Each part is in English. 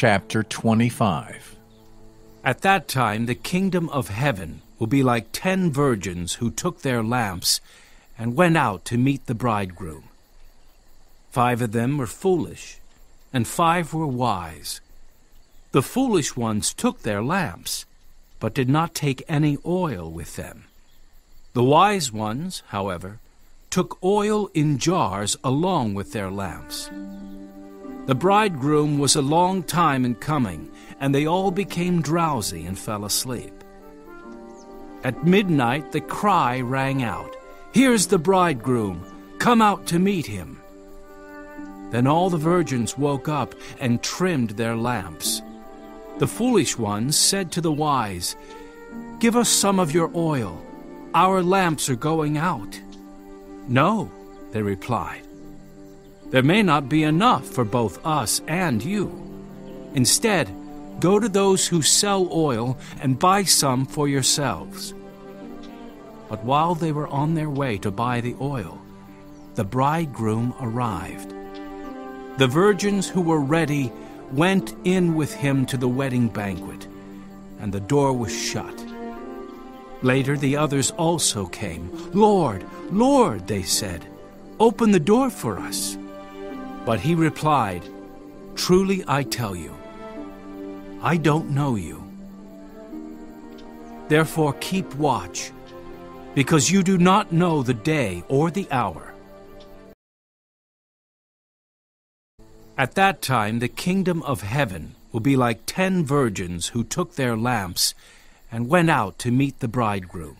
Chapter 25 At that time the kingdom of heaven will be like ten virgins who took their lamps and went out to meet the bridegroom. Five of them were foolish, and five were wise. The foolish ones took their lamps, but did not take any oil with them. The wise ones, however, took oil in jars along with their lamps. The bridegroom was a long time in coming, and they all became drowsy and fell asleep. At midnight the cry rang out, Here's the bridegroom! Come out to meet him! Then all the virgins woke up and trimmed their lamps. The foolish ones said to the wise, Give us some of your oil. Our lamps are going out. No, they replied. There may not be enough for both us and you. Instead, go to those who sell oil and buy some for yourselves. But while they were on their way to buy the oil, the bridegroom arrived. The virgins who were ready went in with him to the wedding banquet, and the door was shut. Later the others also came. Lord, Lord, they said, open the door for us. But he replied, Truly I tell you, I don't know you. Therefore keep watch, because you do not know the day or the hour. At that time the kingdom of heaven will be like ten virgins who took their lamps and went out to meet the bridegroom.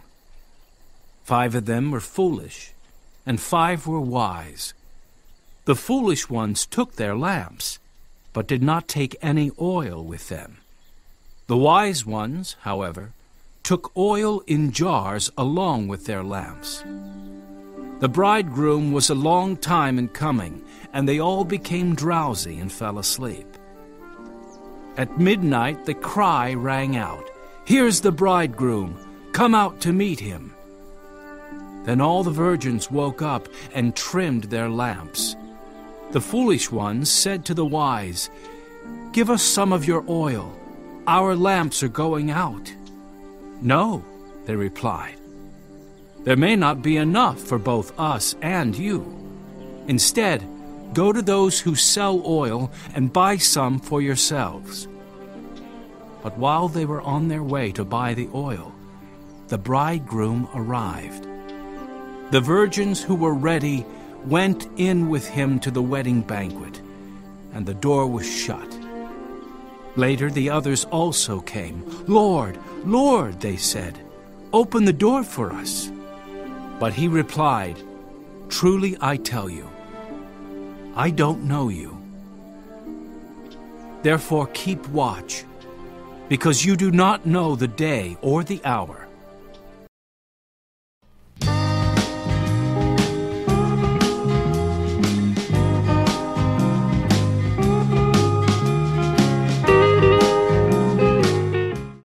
Five of them were foolish, and five were wise. The foolish ones took their lamps, but did not take any oil with them. The wise ones, however, took oil in jars along with their lamps. The bridegroom was a long time in coming, and they all became drowsy and fell asleep. At midnight the cry rang out, Here's the bridegroom! Come out to meet him! Then all the virgins woke up and trimmed their lamps. The foolish ones said to the wise, Give us some of your oil. Our lamps are going out. No, they replied. There may not be enough for both us and you. Instead, go to those who sell oil and buy some for yourselves. But while they were on their way to buy the oil, the bridegroom arrived. The virgins who were ready went in with him to the wedding banquet, and the door was shut. Later the others also came. Lord, Lord, they said, open the door for us. But he replied, Truly I tell you, I don't know you. Therefore keep watch, because you do not know the day or the hour.